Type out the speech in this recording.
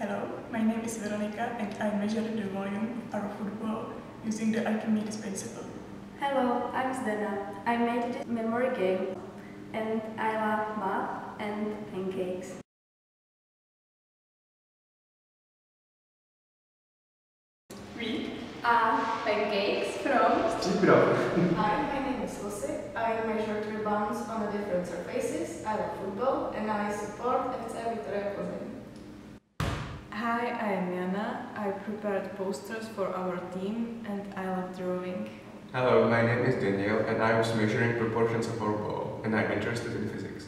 Hello, my name is Veronica and I measure the volume of our football using the Archimedes principle. Hello, I'm Zdena. I made this memory game and I love math and pancakes. We are pancakes from Hi, my name is Lucy. I measure rebounds on the different surfaces. I love football and I support FC Viktoria Plzeň. Hi, I am Jana. I prepared posters for our team and I love drawing. Hello, my name is Daniel and I was measuring proportions of our ball and I'm interested in physics.